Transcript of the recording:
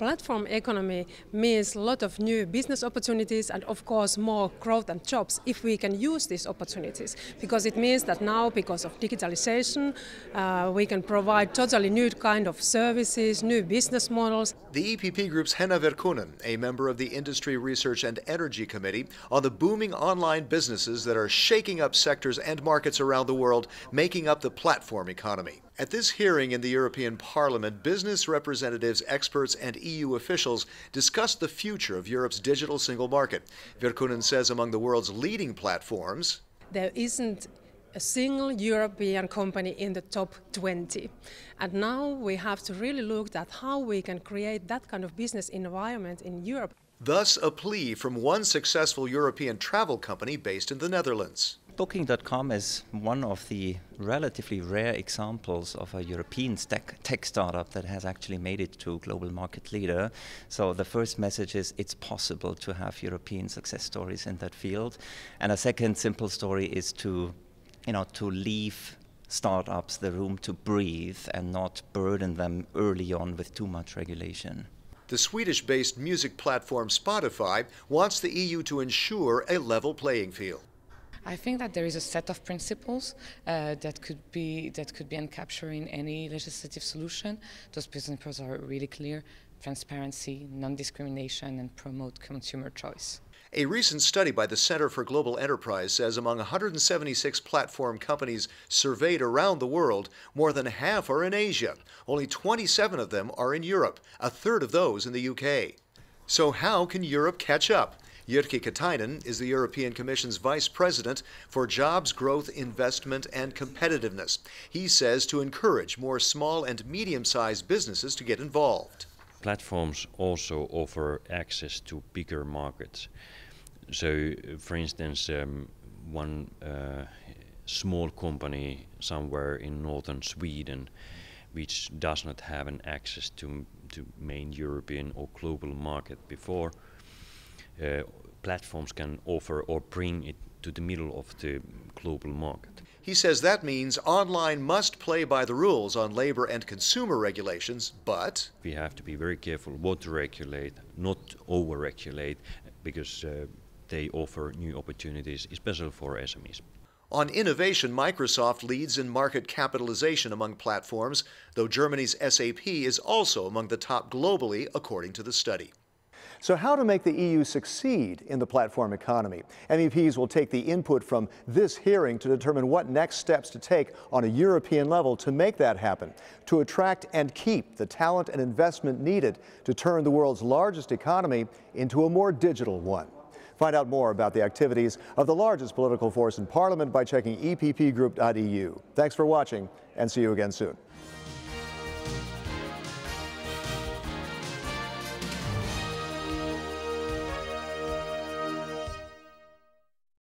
platform economy means a lot of new business opportunities and of course more growth and jobs if we can use these opportunities because it means that now because of digitalization uh, we can provide totally new kind of services, new business models. The EPP Group's Henna Virkkunen, a member of the Industry Research and Energy Committee on the booming online businesses that are shaking up sectors and markets around the world, making up the platform economy. At this hearing in the European Parliament, business representatives, experts, and EU officials discussed the future of Europe's digital single market. Virkkunen says among the world's leading platforms, there isn't a single European company in the top 20. And now we have to really look at how we can create that kind of business environment in Europe. Thus, a plea from one successful European travel company based in the Netherlands. Booking.com is one of the relatively rare examples of a European tech, tech startup that has actually made it to global market leader. So the first message is it's possible to have European success stories in that field. And a second simple story is to, you know, to leave startups the room to breathe and not burden them early on with too much regulation. The Swedish based music platform Spotify wants the EU to ensure a level playing field. I think that there is a set of principles uh, that could be that could be encaptured in any legislative solution. Those principles are really clear: transparency, non-discrimination, and promote consumer choice. A recent study by the Center for Global Enterprise says among 176 platform companies surveyed around the world, more than half are in Asia. Only 27 of them are in Europe, a third of those in the UK. So, how can Europe catch up? Jyrki Katainen is the European Commission's Vice President for Jobs, Growth, Investment, and Competitiveness. He says to encourage more small and medium sized businesses to get involved. Platforms also offer access to bigger markets. So, for instance, um, one uh, small company somewhere in northern Sweden which does not have an access to, to main European or global market before platforms can offer or bring it to the middle of the global market. He says that means online must play by the rules on labor and consumer regulations, but we have to be very careful what to regulate, not over regulate, because uh, they offer new opportunities, especially for SMEs. On innovation, Microsoft leads in market capitalization among platforms, though Germany's SAP is also among the top globally, according to the study. So how to make the EU succeed in the platform economy? MEPs will take the input from this hearing to determine what next steps to take on a European level to make that happen, to attract and keep the talent and investment needed to turn the world's largest economy into a more digital one. Find out more about the activities of the largest political force in Parliament by checking eppgroup.eu. Thanks for watching and see you again soon.